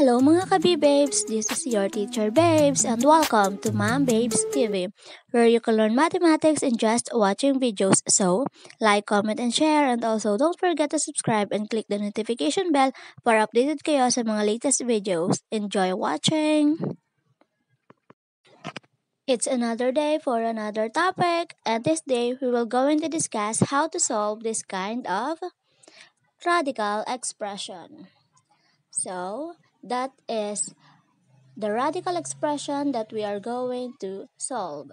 B Babes, this is your teacher Babes and welcome to Ma'am Babes TV where you can learn mathematics in just watching videos. So, like, comment, and share and also don't forget to subscribe and click the notification bell para updated kayo sa mga latest videos. Enjoy watching! It's another day for another topic and this day we will going to discuss how to solve this kind of radical expression. So, that is the radical expression that we are going to solve.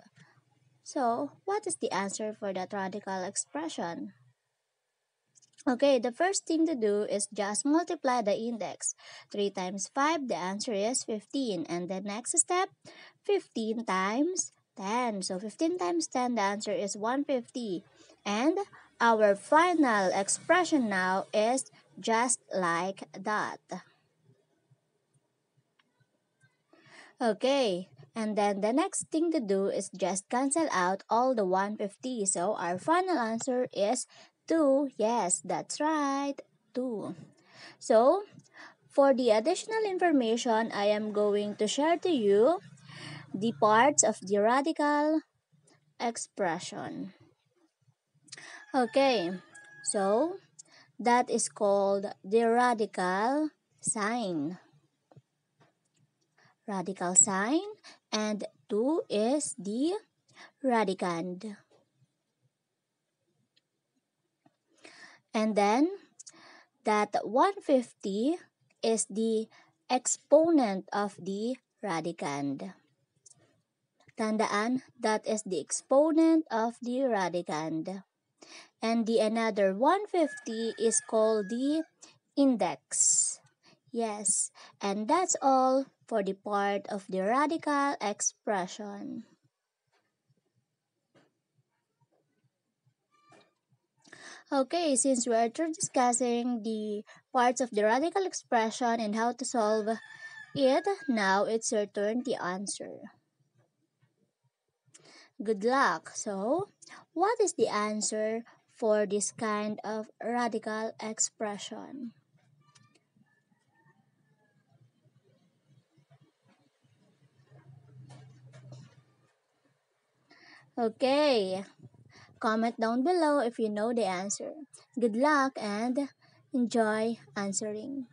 So, what is the answer for that radical expression? Okay, the first thing to do is just multiply the index. 3 times 5, the answer is 15. And the next step, 15 times 10. So 15 times 10, the answer is 150. And our final expression now is just like that. Okay, and then the next thing to do is just cancel out all the 150. So our final answer is 2. Yes, that's right, 2. So, for the additional information, I am going to share to you the parts of the radical expression. Okay, so that is called the radical sign radical sign and 2 is the radicand. And then that 150 is the exponent of the radicand. Tandaan, that is the exponent of the radicand. And the another 150 is called the index. Yes, and that's all for the part of the radical expression. Okay, since we are discussing the parts of the radical expression and how to solve it, now it's your turn to answer. Good luck. So, what is the answer for this kind of radical expression? Okay. Comment down below if you know the answer. Good luck and enjoy answering.